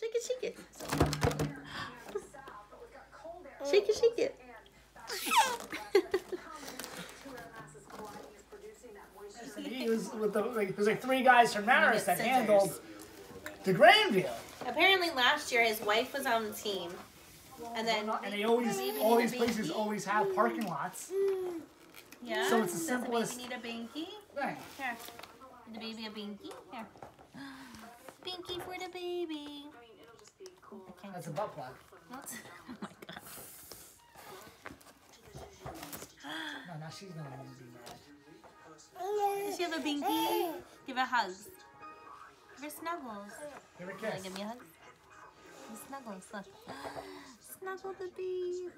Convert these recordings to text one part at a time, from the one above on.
Shake it, shake it. Shake it, shake it. He was with the like, there's like three guys from Maris that scissors. handled the Grandview, Apparently, last year his wife was on the team, and then and they always all these places always have parking lots. yeah. So it's the Does simplest- the baby need a binky? Right. Here, the baby a binky. Here, binky for the baby. Okay. That's a butt plug. What? Oh my god. No, now she's gonna be mad. Does she have a binky? Give her hugs. Give her snuggles. Give her a kiss. give me a hug? Snuggles, look. Snuggle the baby.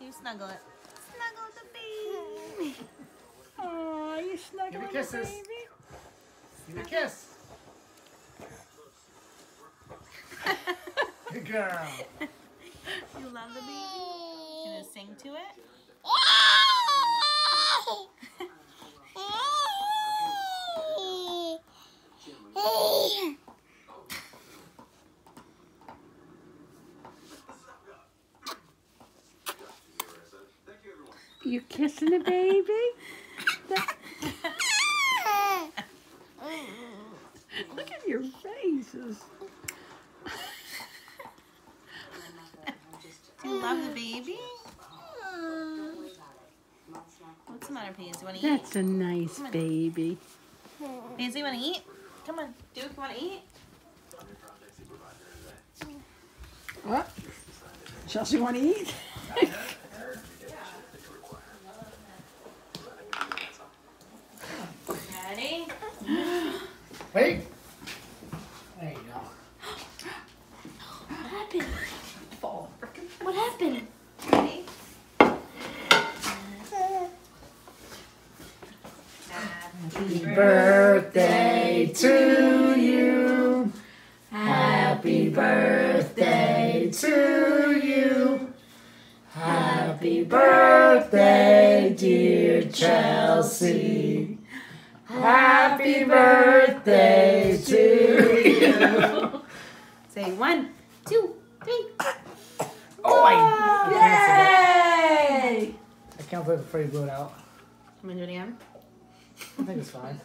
You snuggle it. Snuggle the baby. Oh, you her the kisses. baby? Give her a kiss. Good girl. You love the baby? You gonna sing to it? You kissing the baby? Look at your faces. Do you love the baby? What's the matter, Pansy? Wanna eat? That's a nice baby. Pansy, wanna eat? Come on, Duke, you wanna eat? What? Chelsey want to eat? Ready? Wait. There you go. What happened? What happened? Ready? Happy Birthday to you. Happy birthday to you. Happy birthday, dear Chelsey. Happy birthday to you. Say one, two, three. Oh, I, Yay! I can't believe Freddie blew it out. I'm gonna do it again. I think it's fine.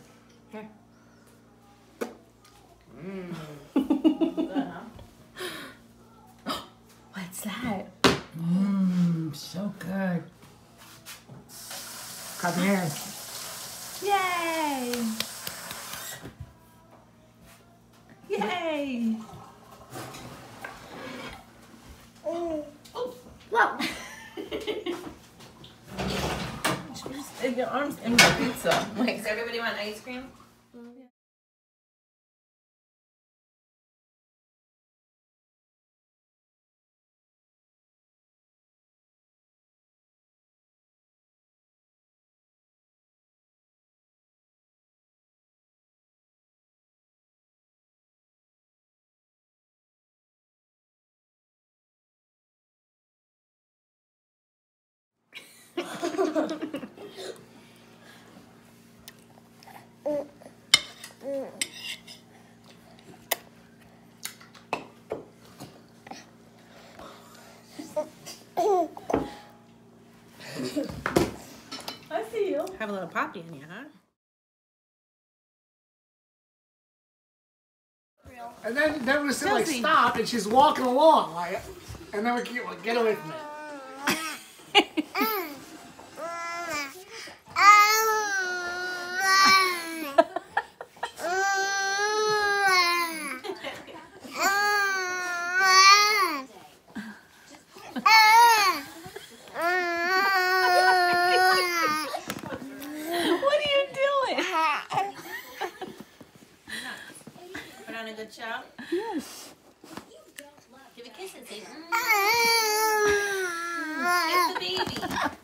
Mm. Here. What's that? Mmm, so good. Clap your hands. Yay! Yay! Oh, oh wow! In your arms and my pizza. Wait, does everybody want ice cream? Have a little poppy in you, huh? And then then we said like stop, and she's walking along like, and then we get like, get away from it. Put on a good show. Yes. Give a kiss and say, mm. Kiss the baby.